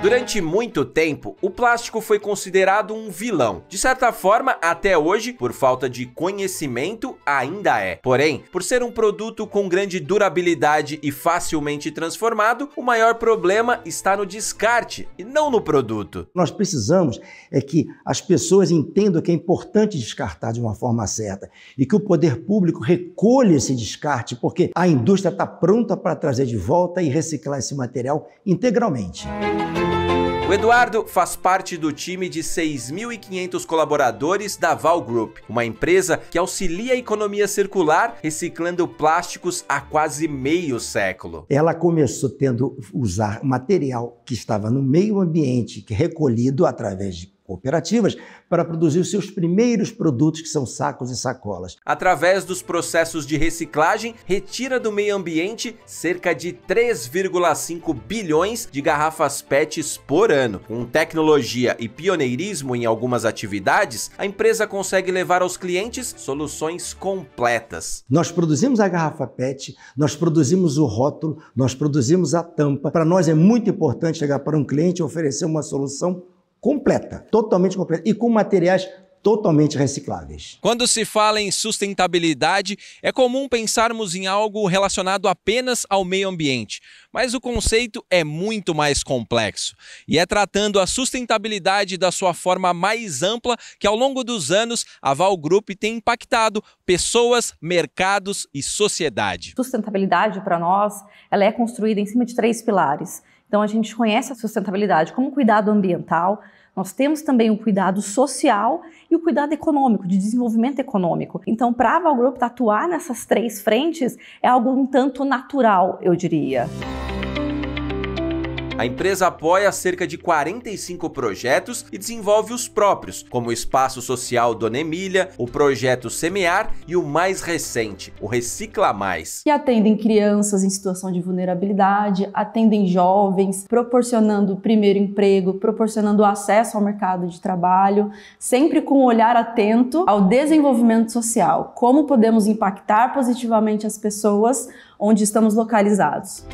Durante muito tempo, o plástico foi considerado um vilão. De certa forma, até hoje, por falta de conhecimento, ainda é. Porém, por ser um produto com grande durabilidade e facilmente transformado, o maior problema está no descarte e não no produto. Nós precisamos é que as pessoas entendam que é importante descartar de uma forma certa e que o poder público recolha esse descarte, porque a indústria está pronta para trazer de volta e reciclar esse material integralmente. O Eduardo faz parte do time de 6.500 colaboradores da Val Group, uma empresa que auxilia a economia circular reciclando plásticos há quase meio século. Ela começou tendo usar material que estava no meio ambiente, que recolhido através de cooperativas para produzir os seus primeiros produtos, que são sacos e sacolas. Através dos processos de reciclagem, retira do meio ambiente cerca de 3,5 bilhões de garrafas PETs por ano. Com tecnologia e pioneirismo em algumas atividades, a empresa consegue levar aos clientes soluções completas. Nós produzimos a garrafa PET, nós produzimos o rótulo, nós produzimos a tampa. Para nós é muito importante chegar para um cliente e oferecer uma solução completa, totalmente completa e com materiais totalmente recicláveis. Quando se fala em sustentabilidade, é comum pensarmos em algo relacionado apenas ao meio ambiente, mas o conceito é muito mais complexo. E é tratando a sustentabilidade da sua forma mais ampla que ao longo dos anos a Val Group tem impactado pessoas, mercados e sociedade. Sustentabilidade para nós, ela é construída em cima de três pilares. Então a gente conhece a sustentabilidade como cuidado ambiental, nós temos também o cuidado social e o cuidado econômico, de desenvolvimento econômico. Então, para a Val atuar nessas três frentes é algo um tanto natural, eu diria. A empresa apoia cerca de 45 projetos e desenvolve os próprios, como o Espaço Social Dona Emília, o Projeto Semear e o mais recente, o Recicla Mais. Que atendem crianças em situação de vulnerabilidade, atendem jovens, proporcionando primeiro emprego, proporcionando acesso ao mercado de trabalho, sempre com um olhar atento ao desenvolvimento social, como podemos impactar positivamente as pessoas onde estamos localizados.